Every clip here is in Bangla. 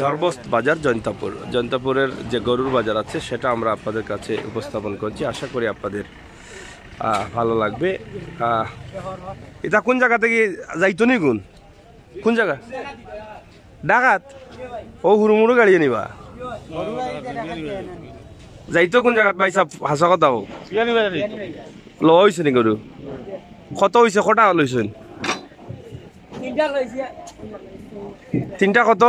ধর্মস্থ বাজার জয়ন্তাপুর। জয়ন্তাপুরের যে গরুর বাজার আছে, সেটা আমরা আপনাদের কাছে উপস্থাপন করছি। আশা করি আপনাদের ভালো লাগবে। এটা কোন জায়গা থেকে যাইতো নি কোন কোন জায়গা? ডাকাত? ও হুড়ুমুড়ু গাড়ি নিবা যাইতো কোন জায়গাত পাইছা হাসা কথা হোক ল হয়েছে নি গরু? কত হয়েছে কটা লইছেন? তিনটা কত?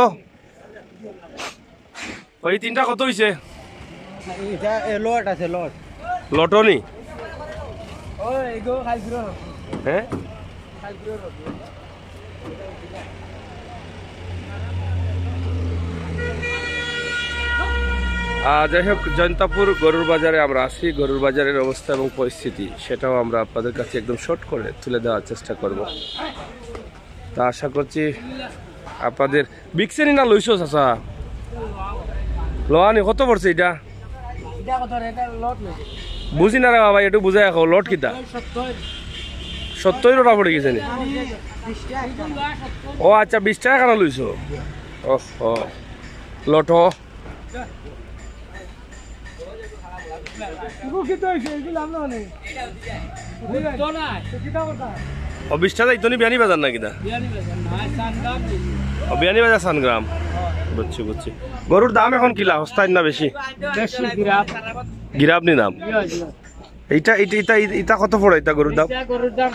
ওই তিনটা কত হয়েছে লট আছে লট লটনি? হ্যাঁ যাই হোক জয়ন্তাপুর গরুর বাজারে আমরা আসি। গরুর বাজারের অবস্থা এবং পরিস্থিতি সেটাও আমরা আপনাদের কাছে একদম শর্ট করে তুলে দেওয়ার চেষ্টা করব। তা আশা করছি আপনাদের বিকসেনি না লইছো চাচা। লোহানি কত পড়ছে এটা এটা কত রে এটা লট নেই বুঝি না রে বাবা একটু বুঝাই রাখো লট কিতা সত্তর টাকা পড়ে গেছে নি? ও আচ্ছা বিশ টাকা কেন লইছো ও লট তো কথা ও ইতনি বিয়ানি বাজার না কিনা বিয়ানি বিয়ানি বাজার সানগ্রাম। বুঝছি বুঝছি। গরুর দাম এখন কিলা হস্তায় না বেশি? গিরাবনি দাম? এইটা এইটা এটা এটা কত পড়ে এটা গরুর দাম? এটা গরুর দাম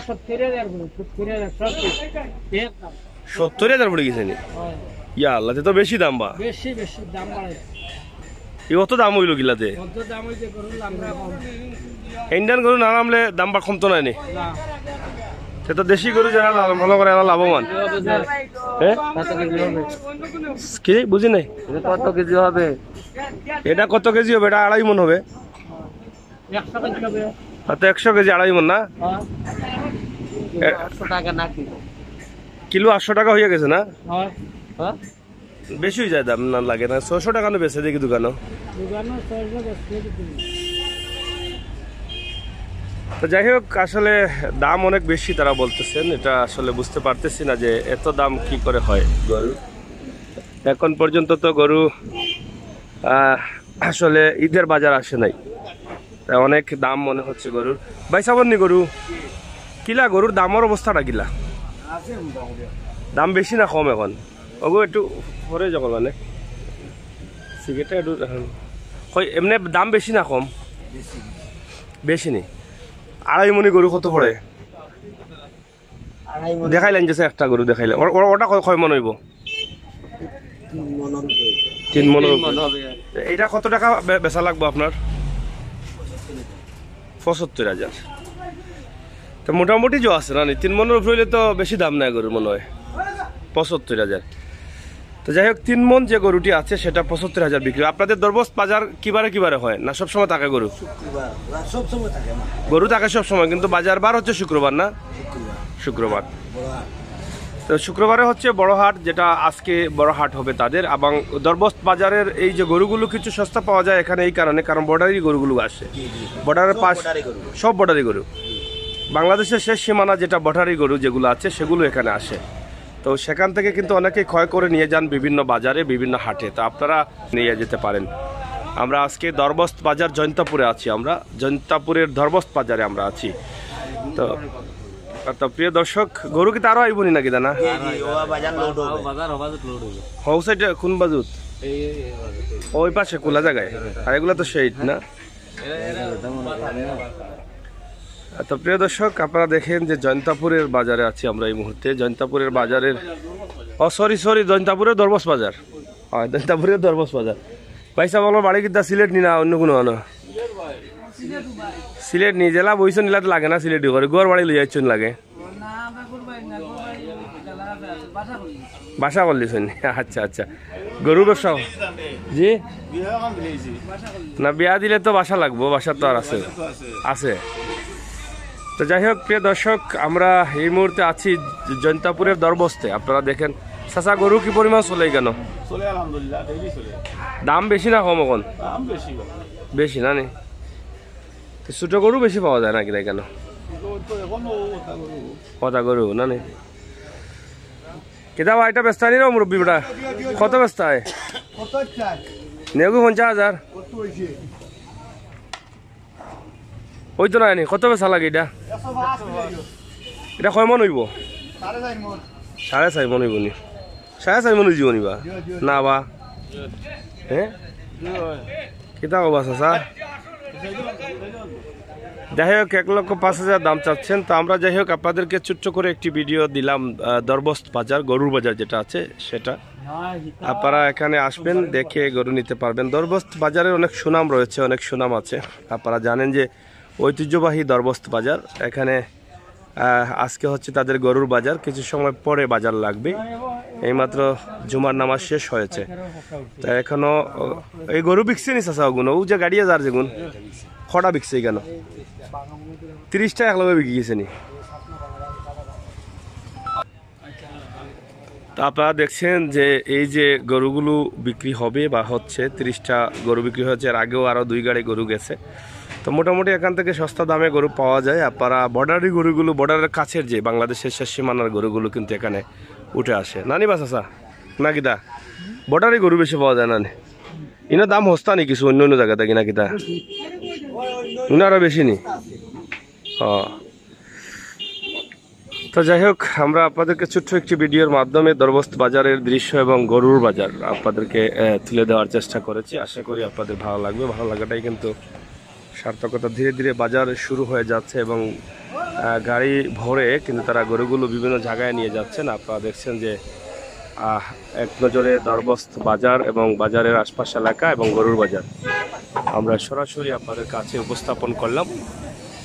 সত্তর হাজার পড়ে গেছে ইয়া আল্লাহ তো বেশি দাম বা? বেশি বেশি দাম অত দাম হইল গিলাতে? কত ইন্ডিয়ান গরু না নামলে দাম বা কমতো নাই না। সে তো দেশি গরু, যারা লালন পালন করে এরা লাভবান। কি বুঝি নাই? কত কেজি হবে এটা কত কেজি হবে? এটা আড়াই মন হবে। একশো কেজি, আড়াই মন না? কিলো আটশো টাকা হয়ে গেছে না? বেশি হয়ে যায় দাম না, লাগে না। ছশো টাকা বেছে দেখি দোকানও? দোকানে ছয়শো দশ কেজি কিলো তো যাই হোক আসলে দাম অনেক বেশি তারা বলতেছেন। এটা আসলে বুঝতে পারতেছি না যে এত দাম কি করে হয়। গরু? এখন পর্যন্ত তো গরু আসলে ঈদের বাজার আসে নাই। তাই অনেক দাম মনে হচ্ছে গরুর। ভাই সাবন্নি গরু কিলা গরুর দামের অবস্থাটা কিলা? দাম বেশি না কম এখন? ওগো একটু পরে যখন মানে। সিগারেটটা একটু এমনি দাম বেশি না কম? বেশি। নেই আড়াই মনি গরু কত পড়ে? আড়াই মন দেখাইলেন যে একটা গরু দেখাইলে ওটা কয়- কয় মন হইব? তিন মন তিন মন হবে। এইটা কত টাকা বে- বেচা লাগবে আপনার? পঁচাত্তর হাজার। তো মোটামুটি যে আছে না নি? তিন মনের উপরে তো বেশি দাম নাই গরুর মনে হয়। পঁচাত্তর হাজার। তো যাই হোক তিন মন যে গরুটি আছে সেটা পঁচাত্তর হাজার বিক্রি। আপনাদের দরবস বাজার কিবারে কিবারে হয়? না সবসময় থাকে গরু? গরু থাকে সবসময় কিন্তু বাজার বার হচ্ছে শুক্রবার না? শুক্রবার। তো শুক্রবারে হচ্ছে বড় হাট যেটা আজকে বড় হাট হবে তাদের এবং দরবস্ত বাজারের এই যে গরুগুলো কিছু সস্তা পাওয়া যায় এখানে এই কারণে কারণ বর্ডারি গরুগুলো আসে। বর্ডারের পাশ সব বর্ডারি গরু। বাংলাদেশের শেষ সীমানা যেটা বর্ডারি গরু যেগুলো আছে সেগুলো এখানে আসে। তো সেখান থেকে কিন্তু অনেকে ক্ষয় করে নিয়ে যান বিভিন্ন বাজারে বিভিন্ন হাটে। তো আপনারা নিয়ে যেতে পারেন। আমরা আজকে দরবস্ত বাজার জয়ন্তাপুরে আছি আমরা। জয়ন্তাপুরের ধর্বস্ত বাজারে আমরা আছি। তো তো প্রিয় দর্শক গরু কি তারও আইবনি নাকি দানা? জি, জি, ও বাজার লোড হবে। হৌ সাইডে কোন বাজুত? ওই পাশে খোলা জায়গায়। আর এগুলো তো সেইট না? তো প্রিয় দর্শক, আপনারা দেখেন যে জয়ন্তাপুরের বাজারে আছি আমরা এই মুহূর্তে। জয়ন্তাপুরের বাজারের ও সরি সরি জয়ন্তাপুরের দরবস বাজার। হয় জয়ন্তাপুরের দরবস বাজার। ভাই সাহেব আমার বাড়ি কিন্তু সিলেট নি না অন্য কোনো আনো? সিলেট নি, জেলা বইছ নিলাতে লাগে না সিলেটি করে গোয়ার বাড়ি লই যাচ্ছেন লাগে। বাসা করলিছেন আচ্ছা আচ্ছা। গরু ব্যবসা জি? না, বিয়া দিলে তো বাসা লাগবো, বাসা তো আর আছে। আছে। তো যাই হোক প্রিয় দর্শক আমরা এই মুহূর্তে আছি জয়ন্তাপুরের দরবস্তে। আপনারা দেখেন চাচা গরু কি পরিমাণ চলে কেন? দাম বেশি না কম এখন? বেশি। না নি? তো ছোট গরু বেশি পাওয়া যায় নাকি না কেন? কথা গরু না নি? কেতা ভাই এটা ব্যস্ত নি রে মুরব্বী কত ব্যস্ত হয়? নেগু পঞ্চাশ হাজার। ওই তো নাই কত বেচা লাগে এটা? এটা কয় মন হইব? সাড়ে চার মন হইব নি। সাড়ে চাৰি মন হইব নিবা না বা? হে? কেতা কবা চাচা? যাই হোক, এক লক্ষ পাঁচ হাজার দাম চাচ্ছেন। তো আমরা যাই হোক, আপনাদেরকে ছোট্ট করে একটি ভিডিও দিলাম দরবস্ত বাজার, গরুর বাজার যেটা আছে, সেটা। আপনারা এখানে আসবেন, দেখে গরু নিতে পারবেন। দরবস্ত বাজারের অনেক সুনাম রয়েছে, অনেক সুনাম আছে। আপনারা জানেন যে ঐতিহ্যবাহী দরবস্ত বাজার। এখানে আজকে হচ্ছে তাদের গরুর বাজার। কিছু সময় পরে বাজার লাগবে। এইমাত্র জুমার নামাজ শেষ হয়েছে। তা এখনও এই গরু বিকছে নি চাষা গুণ ও যে গাড়ি যার যে যেগুন। খটা বিকছে কেন? তিরিশটা একলগে বিকি গেছে নি। তা আপনারা দেখছেন যে এই যে গরুগুলো বিক্রি হবে বা হচ্ছে, তিরিশটা গরু বিক্রি হচ্ছে এর আগেও আরও দুই গাড়ি গরু গেছে। তো মোটামুটি এখান থেকে সস্তা দামে গরু পাওয়া যায়। আপনারা বর্ডারি গরুগুলো, বর্ডারের কাছের যে বাংলাদেশের শেষ সীমানার গরুগুলো কিন্তু এখানে উঠে আসে। নানি বাসাসা না কিতা বর্ডারি গরু বেশি পাওয়া যায় নানি। ইনার দাম হস্তা নি কিছু অন্য অন্য জায়গা থেকে না কিতা ইনা আরও বেশি নি? তো যাই হোক, আমরা আপনাদেরকে ছোট্ট একটি ভিডিওর মাধ্যমে দরবস্ত বাজারের দৃশ্য এবং গরুর বাজার আপনাদেরকে তুলে দেওয়ার চেষ্টা করেছি। আশা করি আপনাদের ভালো লাগবে। ভালো লাগাটাই কিন্তু সার্থকতা ধীরে ধীরে বাজার শুরু হয়ে যাচ্ছে এবং গাড়ি ভরে কিন্তু তারা গরুগুলো বিভিন্ন জায়গায় নিয়ে যাচ্ছেন। আপনারা দেখছেন যে এক নজরে দরবস্ত বাজার এবং বাজারের আশপাশ এলাকা এবং গরুর বাজার। আমরা সরাসরি আপনাদের কাছে উপস্থাপন করলাম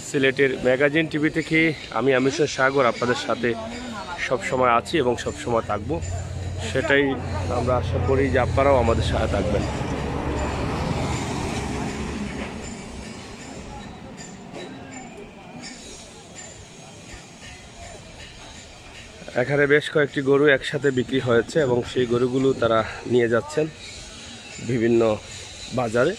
সিলেটের ম্যাগাজিন টিভি থেকে। আমি আমিশ্বর সাগর, আপনাদের সাথে সব সময় আছি এবং সব সময় থাকব। সেটাই আমরা আশা করি যে আপনারাও আমাদের সাথে থাকবেন। এখানে বেশ কয়েকটি গরু একসাথে বিক্রি হয়েছে এবং সেই গরুগুলো তারা নিয়ে যাচ্ছেন বিভিন্ন বাজারে।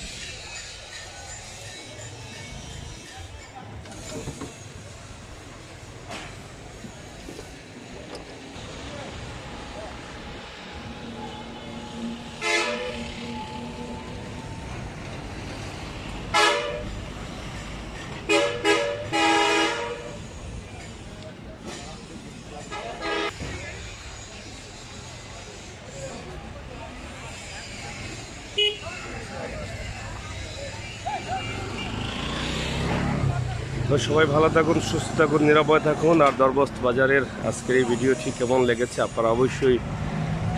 তো সবাই ভালো থাকুন, সুস্থ থাকুন, নিরাপদ থাকুন। আর দরবস্ত বাজারের আজকের এই ভিডিওটি কেমন লেগেছে আপনারা অবশ্যই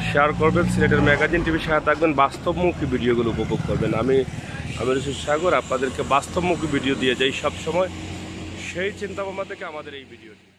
শেয়ার করবেন। সিলেটের ম্যাগাজিন টিভি সাথে থাকবেন, বাস্তবমুখী ভিডিওগুলো উপভোগ করবেন। আমি আমি রসুল সাগর, আপনাদেরকে বাস্তবমুখী ভিডিও দিয়ে যাই সব সময় সেই চিন্তা ভাবনা থেকে আমাদের এই ভিডিওটি।